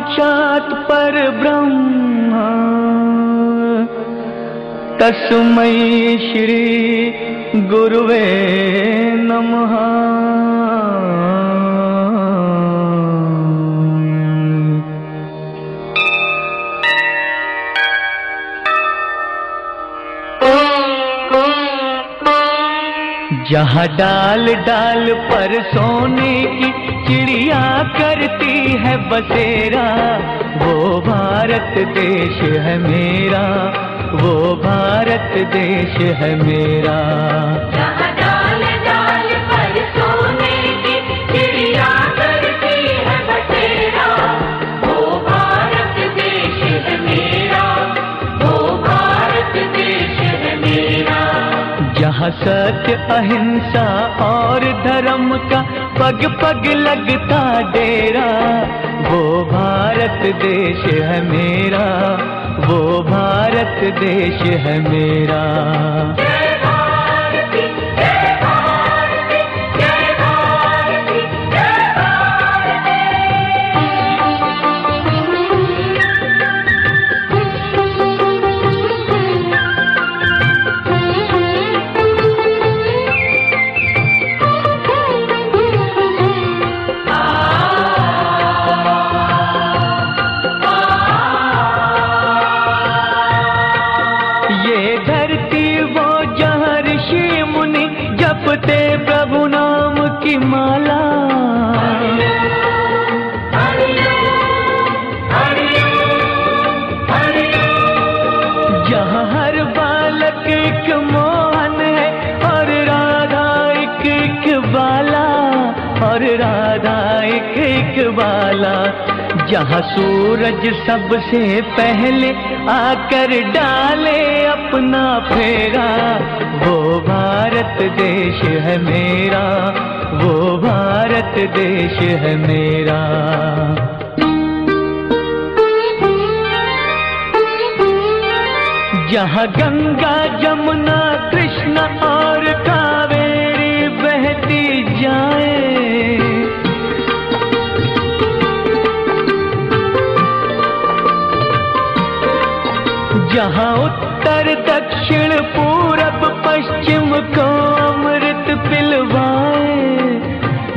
छात पर ब्रह्म। तस्मै श्री गुरुवे नमः। जहाँ डाल डाल पर सोने की चिड़िया करती है बसेरा वो भारत देश है मेरा वो भारत देश है मेरा। सत्य अहिंसा और धर्म का पग पग लगता डेरा। वो भारत देश है मेरा, वो भारत देश है मेरा। एक बाला जहाँ सूरज सबसे पहले आकर डाले अपना फेरा। वो भारत देश है मेरा, वो भारत देश है मेरा। जहाँ गंगा जमुना कृष्ण जहाँ उत्तर, दक्षिण, पूरब, पश्चिम को अमृत पिलवाए,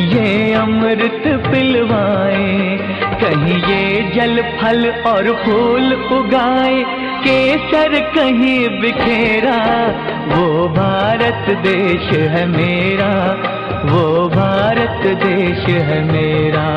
ये अमृत पिलवाए, कहीं ये जल, फल और फूल उगाए, केसर कहीं बिखेरा, वो भारत देश है मेरा, वो भारत देश है मेरा।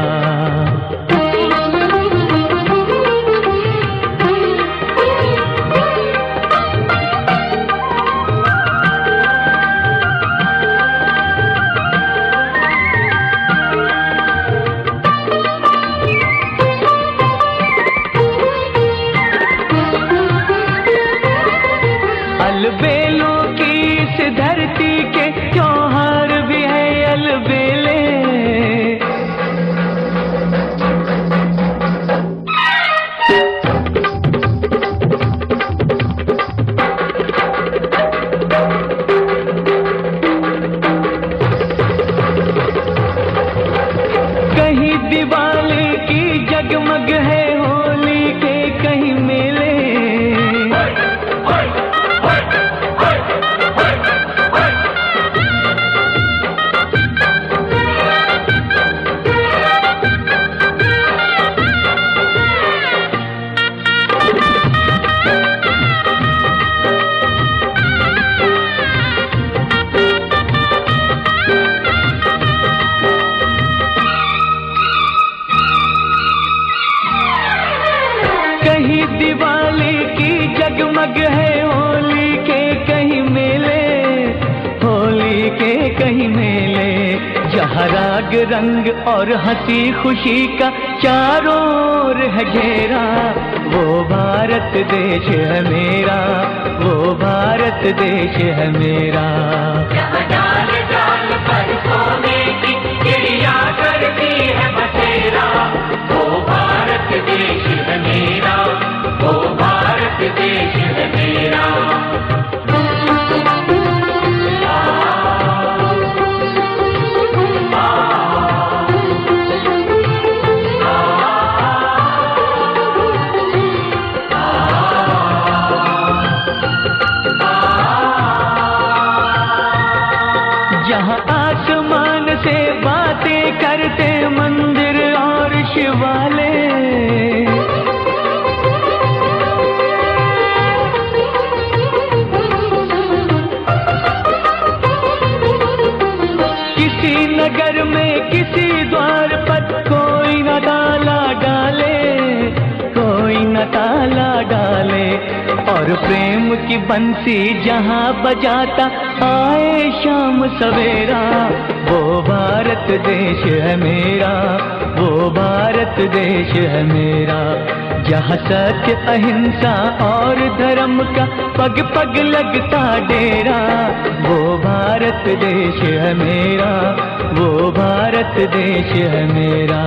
राग रंग और हँसी खुशी का चारों है घेरा। वो भारत देश है मेरा, वो भारत देश है मेरा। डाल डाल पर सोने की चिड़िया किसी नगर में किसी द्वार पर कोई न ताला डाले कोई न ताला डाले। और प्रेम की बंसी जहाँ बजाता, आए शाम सवेरा। वो भारत देश है मेरा, वो भारत देश है मेरा। जहाँ सत्य, अहिंसा और धर्म का पग पग लगता डेरा, वो भारत देश है मेरा, वो भारत देश है मेरा।